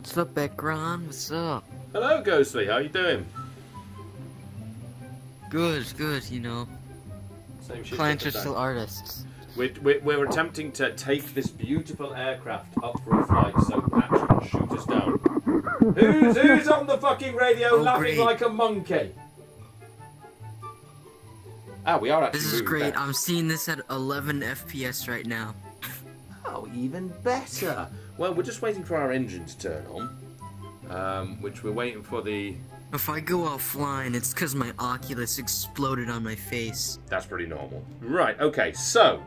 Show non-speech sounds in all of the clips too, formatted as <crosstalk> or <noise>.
What's up, background? What's up? Hello, Ghostly. How you doing? Good, good, you know. Same shit. Clients are still artists. We're, we're, we're attempting to take this beautiful aircraft up for a flight so Patch can shoot us down. who's, who's on the fucking radio Oh, laughing great. like a monkey? Ah, we are actually This is great. back. I'm seeing this at 11 FPS right now. Oh, even better. Well, we're just waiting for our engine to turn on, um, which we're waiting for the. If I go offline, it's because my Oculus exploded on my face. That's pretty normal. Right. Okay. So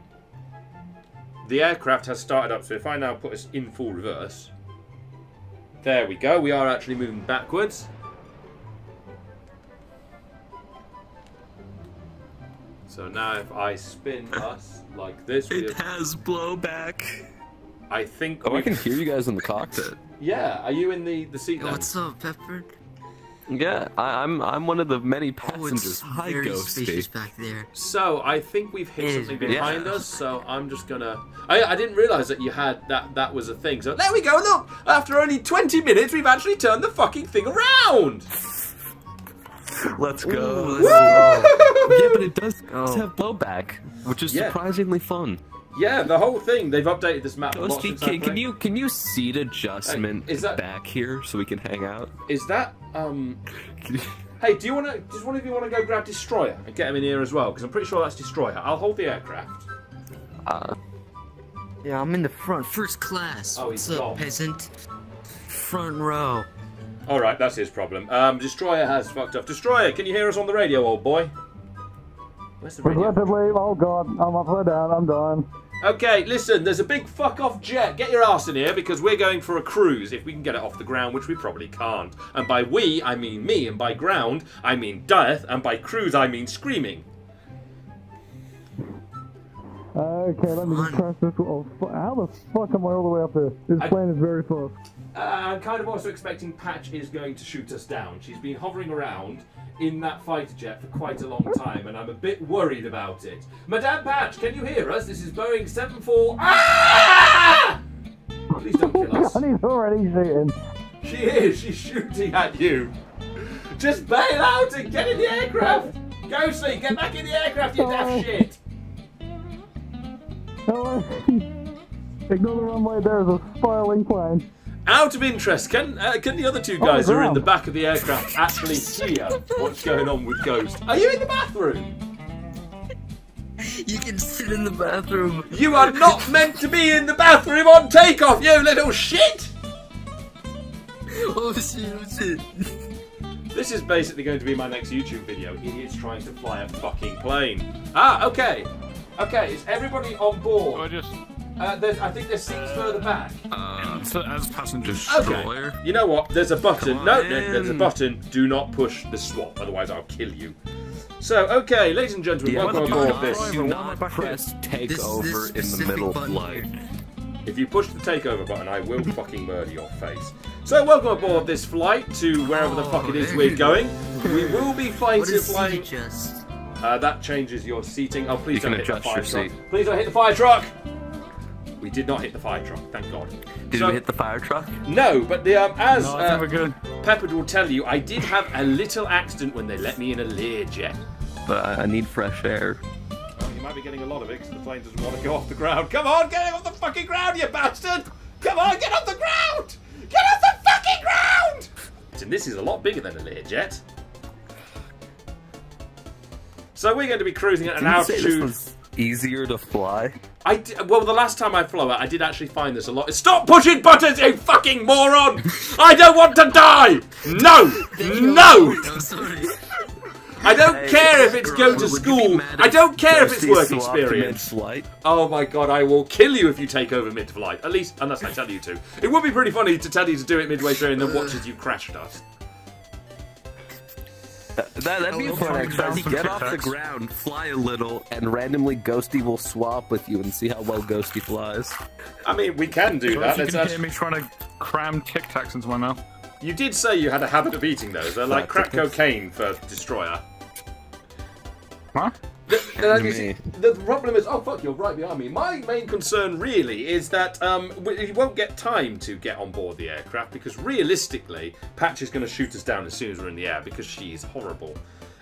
the aircraft has started up. So if I now put us in full reverse, there we go. We are actually moving backwards. So now if I spin us like this, It has blowback. I think. Oh, I we've- can hear you guys in the cockpit. Yeah. Are you in the the seat? Yo, what's up, Pepper? Yeah, I, I'm I'm one of the many Oh, passengers. it's Hi, very Ghosty. spacious back there. So I think we've hit It is something behind nice. us. So I'm just gonna. I, I didn't realise that you had that. That was a thing. So there we go. Look, after only 20 minutes, we've actually turned the fucking thing around. Let's go. Ooh, Let's go. yeah, but it does Oh. have blowback, which is Yeah. surprisingly fun. Yeah, the whole thing. They've updated this map. a lot Ghosty, can, can you can you seat adjustment Hey, is that- back here so we can hang out? Is that um? <laughs> Hey, do you want to? Does one of you want to go grab destroyer and get him in here as well? Because I'm pretty sure that's destroyer. I'll hold the aircraft. uh, Yeah, I'm in the front, first class. Oh, What's he's up, gone. peasant? Front row. All right, that's his problem. Um, destroyer has fucked up. Destroyer, can you hear us on the radio, old boy? Where's the radio? Regrettably, oh god, I'm upside down, I'm done. Okay, listen, there's a big fuck off jet. Get your ass in here because we're going for a cruise if we can get it off the ground, which we probably can't. And by we, I mean me, and by ground, I mean death, and by cruise, I mean screaming. Okay, let me just Fun. crash this. Oh, fu- how the fuck am I all the way up here? This plane is very fast. Uh, I'm kind of also expecting Patch is going to shoot us down. She's been hovering around in that fighter jet for quite a long time, and I'm a bit worried about it. Madame Patch, can you hear us? This is Boeing 74. Ah! Please don't kill us. He's already shooting. She is. She's shooting at you. Just bail out and get in the aircraft. Go, Ghostly, get back in the aircraft, you daft shit. No, <laughs> Ignore the runway, there's a spiraling plane. Out of interest, can uh, can the other two guys who are in the back of the aircraft actually hear what's going on with Ghost? Are you in the bathroom? You can sit in the bathroom. You are not meant to be in the bathroom on takeoff, you little shit! Oh shit, oh shit. This is basically going to be my next YouTube video. Idiots trying to fly a fucking plane. Ah, okay. Okay, is everybody on I board? Just Uh, I think there's seats further back. uh, as passenger Okay. You know what? There's a button. Come No, on no, there's a button. Do not push the swap, otherwise I'll kill you. So, okay, ladies and gentlemen, Yeah, welcome aboard fuck? this. do Why am I not press take This- over this in the middle of flight. If you push the takeover button, I will fucking murder your face. So, welcome aboard this flight to wherever the fuck it is Oh, we're going. We will be flying What to flying. seat? Uh, that changes your seating. Oh, please You don't hit the fire your truck. seat. Please don't hit the fire truck. We did not hit the fire truck, thank God. Did So- we hit the fire truck? No, but the um, as No, uh, good. Peppered will tell you, I did have a little accident when they let me in a Learjet. But I, I need fresh air. Well, you might be getting a lot of it because the plane doesn't want to go off the ground. Come on, get it off the fucking ground, you bastard! Come on, get off the ground! Get off the fucking ground! And this is a lot bigger than a Learjet. So we're going to be cruising at an Didn't you say this altitude. Easier to fly? I well, the last time I flew it, I did actually find this a lot. Stop pushing buttons, you fucking moron! I don't want to die! No! No! I don't care if it's go to school. I don't care if it's work experience. Oh my god, I will kill you if you take over mid-flight. At least, unless I tell you to. It would be pretty funny to tell you to do it midway through and then watch as you crash dust. That, that'd be a fun exercise. Get off the ground, fly a little, and randomly Ghosty will swap with you and see how well Ghosty flies. I mean, we can do So that. if you Let's can ask- hear me trying to cram Tic Tacs into my mouth. You did say you had a habit of eating those. They're like crack cocaine for Destroyer. Huh? The, the, To you see, me. the problem is, oh fuck, you're right behind me. My main concern really is that um, we, we won't get time to get on board the aircraft because realistically, Patch is going to shoot us down as soon as we're in the air because she's horrible.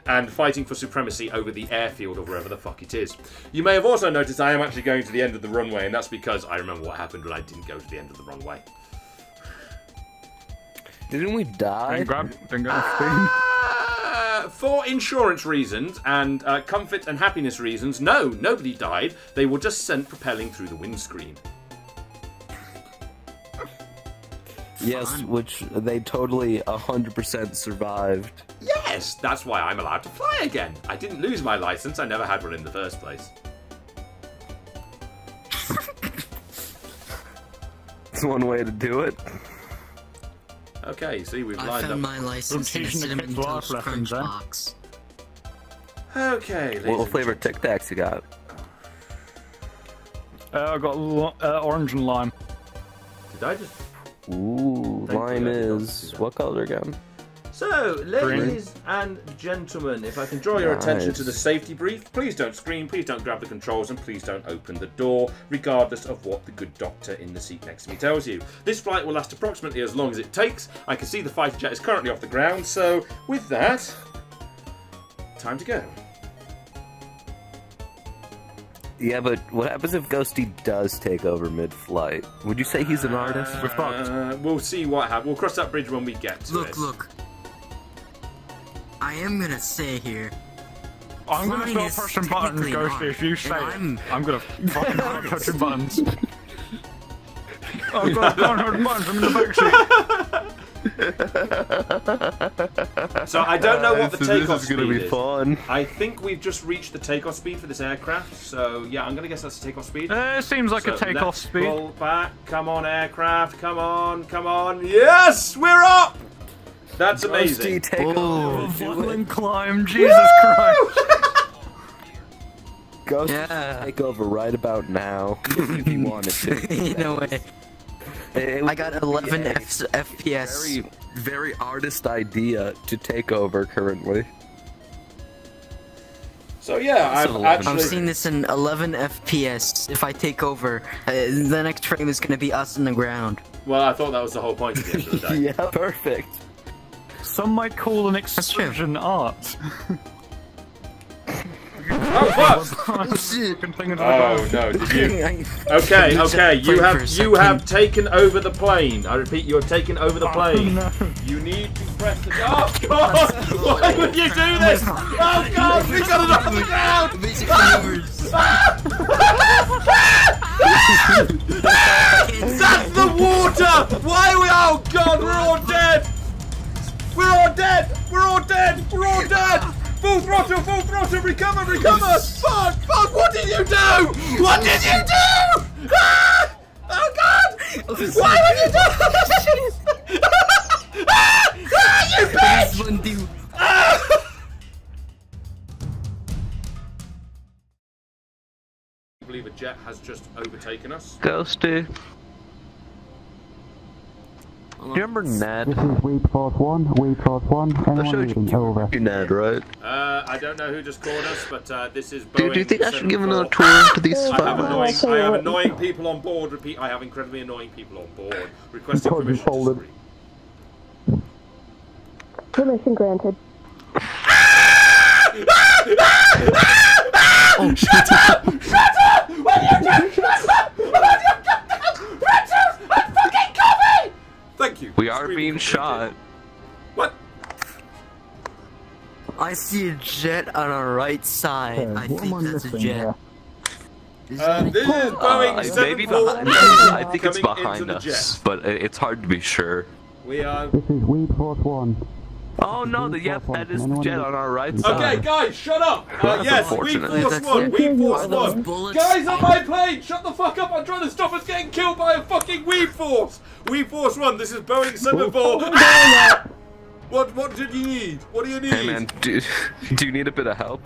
And fighting for supremacy over the airfield or wherever the fuck it is. You may have also noticed I am actually going to the end of the runway, and that's because I remember what happened when I didn't go to the end of the runway. Didn't we die? Didn't grab, didn't get enough steam. Uh, for insurance reasons and uh, comfort and happiness reasons, no, nobody died. They were just sent propelling through the windscreen. Yes, which they totally 100% survived. Yes, that's why I'm allowed to fly again. I didn't lose my license, I never had one in the first place. <laughs> It's one way to do it. Okay, see, we've I lined found up. my license in a teaching the cinnamon kids life toast crunch eh? box. Okay, What flavor Tic Tacs you got? Uh, I got uh, orange and lime. Did I just. Ooh, Thank lime I did not is what color again? So, ladies and gentlemen, if I can draw your attention to the safety brief, please don't scream, please don't grab the controls, and please don't open the door, regardless of what the good doctor in the seat next to me tells you. This flight will last approximately as long as it takes. I can see the fighter jet is currently off the ground, so with that, time to go. Yeah, but what happens if Ghosty does take over mid-flight? Would you say he's an artist? We're fucked. Uh, we'll see what happens. We'll cross that bridge when we get to Look, it. Look, look. I am gonna say here. I'm gonna Flying start is pressing buttons, Ghosty. If you say I'm- I'm gonna <laughs> fucking start touching buttons. I've got 100 buttons. I'm in the backseat. So I don't know what the Uh, So takeoff This is gonna speed be is. fun. I think we've just reached the takeoff speed for this aircraft. So yeah, I'm gonna guess that's the takeoff speed. Uh, it seems like So a takeoff let's speed. Pull back. Come on, aircraft. Come on. Come on. Yes, we're up. That's amazing. Ghosty, take Oh, over. Do Fucking climb, Jesus Christ. <laughs> Ghosty, Yeah. take over right about now if you <laughs> wanted to. you know what? It I got 11 a F FPS. Very, very artist idea to take over currently. So yeah, I've an I'm actually. seeing this in 11 FPS. If I take over, uh, the next frame is gonna be us on the ground. Well, I thought that was the whole point at the end of the day. yeah, perfect. Some might call an true. art. Oh fuck! Fucking thing into the Oh no! Did you? <laughs> Okay, okay. You have you have taken over the plane. I repeat, you have taken over the Oh, plane. no. You need to press the. <laughs> Oh God! Why would you do this? Oh God! We got it off the ground. Basic maneuvers. <laughs> That's the water! Why are we. Oh god, we're all dead! We're all dead! We're all dead! We're all dead! Full throttle, full throttle, recover, recover! Fuck, fuck, what did you do? What did you do? Ah! Oh god! Why would you do this? ah! Ah, you bitch! One dude. I believe a jet has just overtaken us. Ghosty. Do you remember Ned? This is Weed Force 1, Weed Force 1, I anyone showed reading? you. Over. You Ned, right? Uh, I don't know who just called us, but uh, this is Boeing Dude, do you think I should give another tour to these I have annoying. I have annoying people on board. Repeat, I have incredibly annoying people on board. Requesting Because you permission to folded. scream. Permission granted. <laughs> Oh, Thank <laughs> you. We are being completed. shot. What? I see a jet on our right side. Okay, I what I think that's a jet. here? Is Uh, that a- this is Boeing Uh, maybe behind us. I think it's behind us, but it's hard to be sure. We are. This is Weed Force 1. Oh no, the yep, that is the jet on our right side. Okay, guys, shut up! Uh, yes, we unfortunate. force one, we force one. Guys on my plane, shut the fuck up! I'm trying to stop us getting killed by a fucking weed force. Weed force one. This is Boeing 74. Ah! <laughs> What? What did you need? What do you need? Hey man, do, <laughs> do you need a bit of help?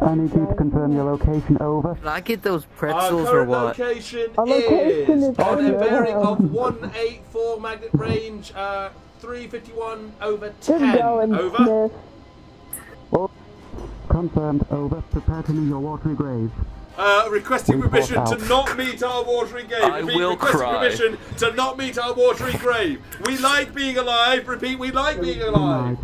I need you to confirm your location. Over. Should I get those pretzels or what? location Our location is is on a bearing of 184 magnet range, uh, 351 over 10. over. Smith. Confirmed. Over. Prepare to meet your watery grave. Uh, requesting Report permission to not meet our watery grave. I Repeat, will requesting cry. permission to not meet our watery grave. We like being alive. Repeat, we like being alive.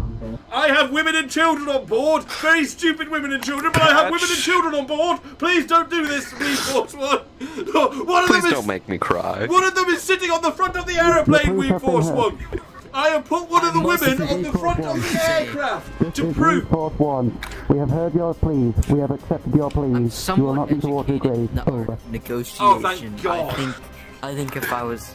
I have women and children on board. Very stupid women and children, but I have women and children on board. Please don't do this, we Force One. <laughs> One of Please them is don't make me cry. one of them is sitting on the front of the aeroplane, we Force One. I have put one of the women on the front of the aircraft This to prove. Force One. We have heard your pleas. We have accepted your pleas. I'm you will not be the watery educated the Over. negotiation. Oh, thank God. I think, I think if I was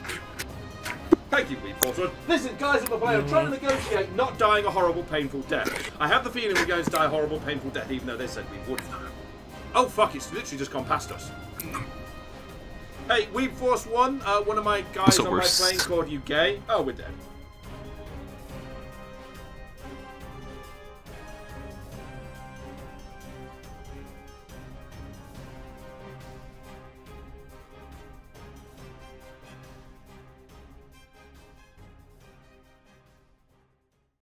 Thank you, Weed Force One. Listen, guys on the plane, I'm trying to negotiate not dying a horrible, painful death. I have the feeling we're going to die a horrible, painful death, even though they said we wouldn't. Oh, fuck, it's literally just gone past us. Hey, Weed Force One, uh, one of my guys on my plane called you gay. Oh, we're dead.